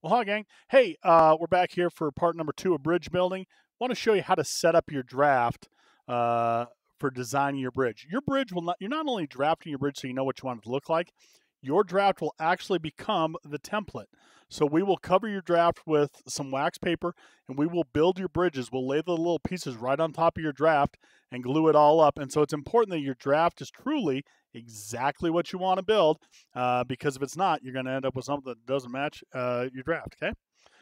Well, hi, gang. Hey, uh, we're back here for part number two of bridge building. want to show you how to set up your draft uh, for designing your bridge. Your bridge will not, you're not only drafting your bridge so you know what you want it to look like, your draft will actually become the template. So we will cover your draft with some wax paper and we will build your bridges. We'll lay the little pieces right on top of your draft and glue it all up. And so it's important that your draft is truly exactly what you want to build uh, because if it's not, you're going to end up with something that doesn't match uh, your draft. Okay.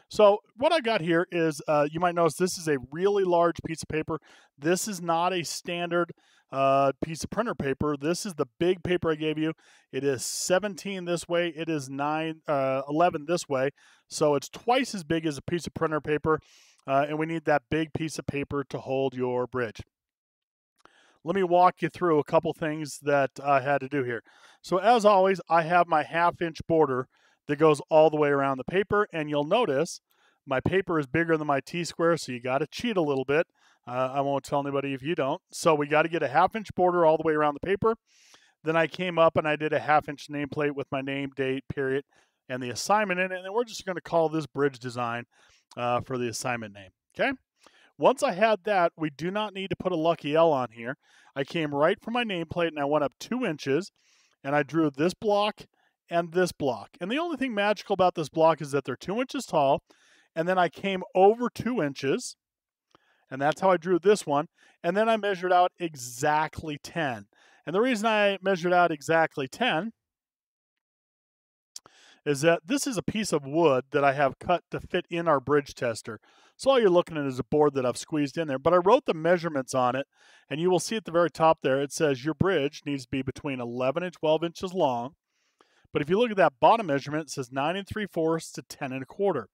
So what I got here is uh, you might notice this is a really large piece of paper. This is not a standard uh, piece of printer paper. This is the big paper I gave you. It is 17 this way. It is 9, uh, 11 this way. So it's twice as big as a piece of printer paper. Uh, and we need that big piece of paper to hold your bridge let me walk you through a couple things that I had to do here. So as always, I have my half inch border that goes all the way around the paper. And you'll notice my paper is bigger than my T-square, so you got to cheat a little bit. Uh, I won't tell anybody if you don't. So we got to get a half inch border all the way around the paper. Then I came up and I did a half inch nameplate with my name, date, period, and the assignment in it. And we're just going to call this bridge design uh, for the assignment name. Okay. Once I had that, we do not need to put a lucky L on here. I came right from my nameplate and I went up two inches and I drew this block and this block. And the only thing magical about this block is that they're two inches tall. And then I came over two inches and that's how I drew this one. And then I measured out exactly 10. And the reason I measured out exactly 10 is that this is a piece of wood that I have cut to fit in our bridge tester. So all you're looking at is a board that I've squeezed in there, but I wrote the measurements on it, and you will see at the very top there, it says your bridge needs to be between 11 and 12 inches long. But if you look at that bottom measurement, it says 9 and 3 fourths to 10 and a quarter.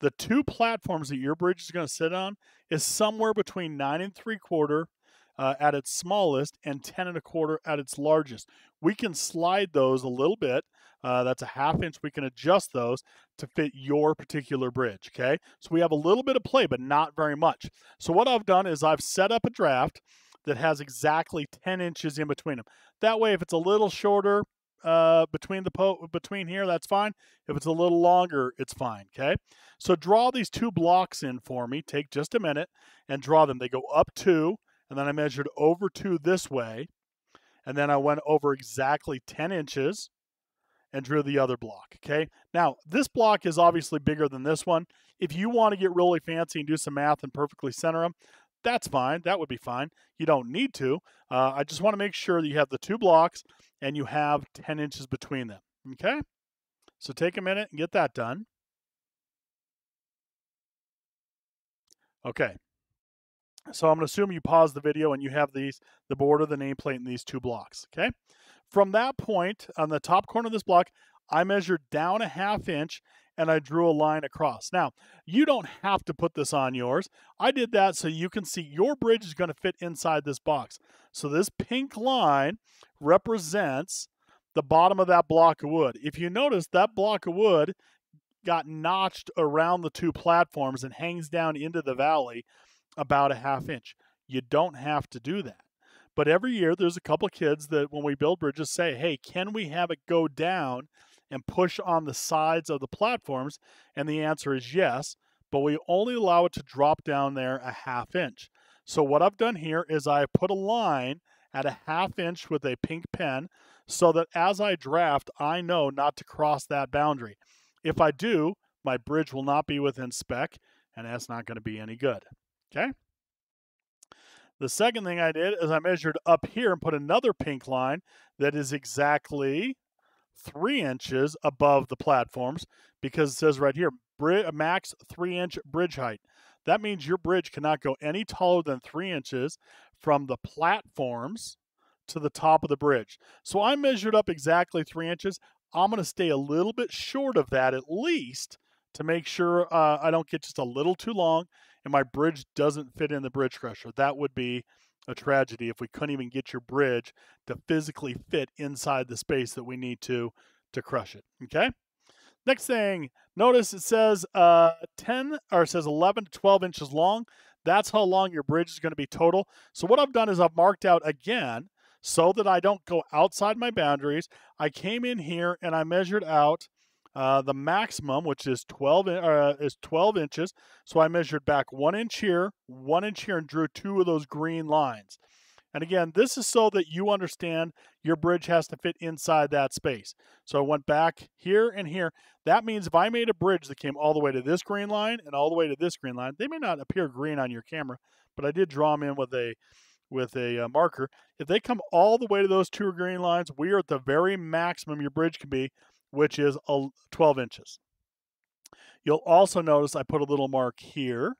The two platforms that your bridge is going to sit on is somewhere between 9 and 3 quarter uh, at its smallest and 10 and a quarter at its largest. We can slide those a little bit. Uh, that's a half inch. We can adjust those to fit your particular bridge. Okay. So we have a little bit of play, but not very much. So what I've done is I've set up a draft that has exactly 10 inches in between them. That way, if it's a little shorter, uh, between the po- between here, that's fine. If it's a little longer, it's fine. Okay. So draw these two blocks in for me. Take just a minute and draw them. They go up two, and then I measured over two this way, and then I went over exactly 10 inches and drew the other block, okay? Now, this block is obviously bigger than this one. If you want to get really fancy and do some math and perfectly center them, that's fine. That would be fine. You don't need to. Uh, I just want to make sure that you have the two blocks and you have 10 inches between them, okay? So take a minute and get that done. Okay, so I'm going to assume you pause the video and you have these, the border, the nameplate, and these two blocks, okay? From that point, on the top corner of this block, I measured down a half inch and I drew a line across. Now, you don't have to put this on yours. I did that so you can see your bridge is going to fit inside this box. So this pink line represents the bottom of that block of wood. If you notice, that block of wood got notched around the two platforms and hangs down into the valley about a half inch. You don't have to do that. But every year there's a couple of kids that when we build bridges say, hey, can we have it go down and push on the sides of the platforms? And the answer is yes, but we only allow it to drop down there a half inch. So what I've done here is I put a line at a half inch with a pink pen so that as I draft, I know not to cross that boundary. If I do, my bridge will not be within spec, and that's not going to be any good. Okay. The second thing I did is I measured up here and put another pink line that is exactly three inches above the platforms because it says right here, max three inch bridge height. That means your bridge cannot go any taller than three inches from the platforms to the top of the bridge. So I measured up exactly three inches. I'm going to stay a little bit short of that at least to make sure uh, I don't get just a little too long and my bridge doesn't fit in the bridge crusher. That would be a tragedy if we couldn't even get your bridge to physically fit inside the space that we need to to crush it. Okay. Next thing, notice it says uh, 10 or it says 11 to 12 inches long. That's how long your bridge is going to be total. So what I've done is I've marked out again so that I don't go outside my boundaries. I came in here and I measured out uh, the maximum, which is 12 uh, is 12 inches. So I measured back one inch here, one inch here, and drew two of those green lines. And again, this is so that you understand your bridge has to fit inside that space. So I went back here and here. That means if I made a bridge that came all the way to this green line and all the way to this green line, they may not appear green on your camera, but I did draw them in with a with a uh, marker. If they come all the way to those two green lines, we are at the very maximum your bridge can be, which is 12 inches. You'll also notice I put a little mark here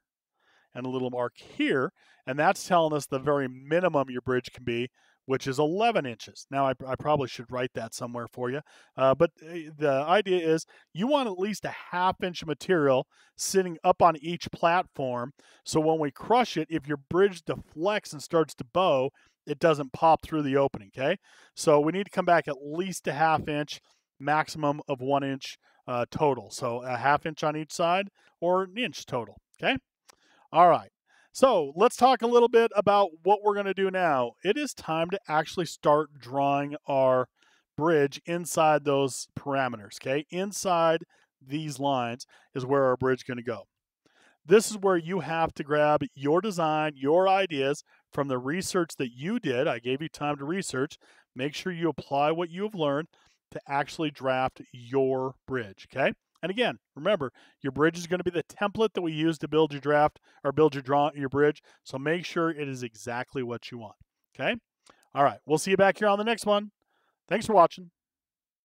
and a little mark here, and that's telling us the very minimum your bridge can be, which is 11 inches. Now, I, I probably should write that somewhere for you, uh, but eh, the idea is you want at least a half inch material sitting up on each platform, so when we crush it, if your bridge deflects and starts to bow, it doesn't pop through the opening, okay? So we need to come back at least a half inch, maximum of one inch uh, total. So a half inch on each side or an inch total, okay? All right. So let's talk a little bit about what we're going to do now. It is time to actually start drawing our bridge inside those parameters, okay? Inside these lines is where our bridge is going to go. This is where you have to grab your design, your ideas from the research that you did. I gave you time to research. Make sure you apply what you have learned to actually draft your bridge, okay? And again, remember, your bridge is going to be the template that we use to build your draft or build your draw your bridge. So make sure it is exactly what you want. Okay? All right. We'll see you back here on the next one. Thanks for watching.